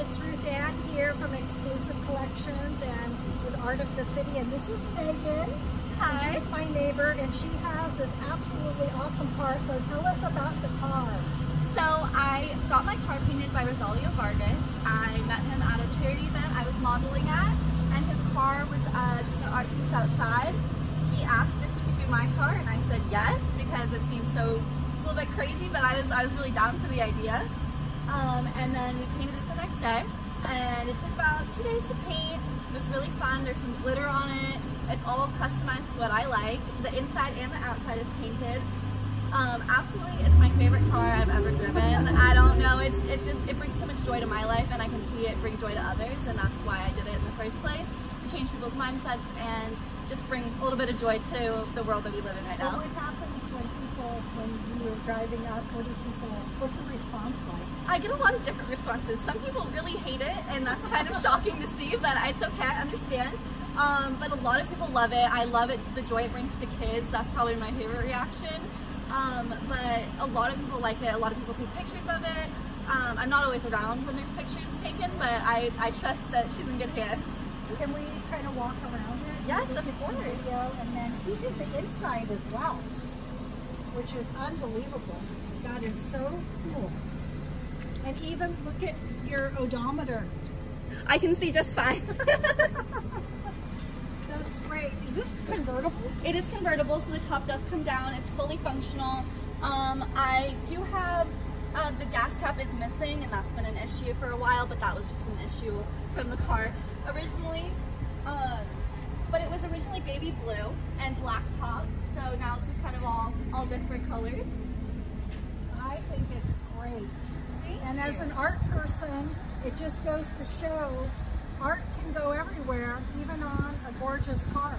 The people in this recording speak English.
it's Ruth Ann here from Exclusive Collections and with Art of the City. And this is Megan. Hi. And she's my neighbor and she has this absolutely awesome car. So tell us about the car. So I got my car painted by Rosalio Vargas. I met him at a charity event I was modeling at and his car was uh, just an art piece outside. He asked if he could do my car and I said yes because it seemed so a little bit crazy but I was, I was really down for the idea. Um, and then we painted it the next day and it took about two days to paint. It was really fun. There's some glitter on it. It's all customized to what I like. The inside and the outside is painted. Um, absolutely, it's my favorite car I've ever driven. I don't know, it's it just it brings so much joy to my life, and I can see it bring joy to others, and that's why I did it in the first place to change people's mindsets and just bring a little bit of joy to the world that we live in right so now. what happens when people, when driving up, what do people, what's the response like? I get a lot of different responses. Some people really hate it, and that's kind of shocking to see, but it's okay, I understand. Um, but a lot of people love it. I love it, the joy it brings to kids. That's probably my favorite reaction. Um, but a lot of people like it. A lot of people take pictures of it. Um, I'm not always around when there's pictures taken, but I, I trust that she's in good hands. Can we kind of walk around it? Yes, of the course. Video, and then he did the inside as well, which is unbelievable. That is so cool. And even look at your odometer. I can see just fine. That's great. Is this convertible? it is convertible, so the top does come down. It's fully functional. Um, I do have uh, the gas cap is missing, and that's been an issue for a while, but that was just an issue from the car originally. Um, but it was originally baby blue and black top, so now it's just kind of all all different colors. I think it's great. And as an art person, it just goes to show art can go everywhere, even on a gorgeous car.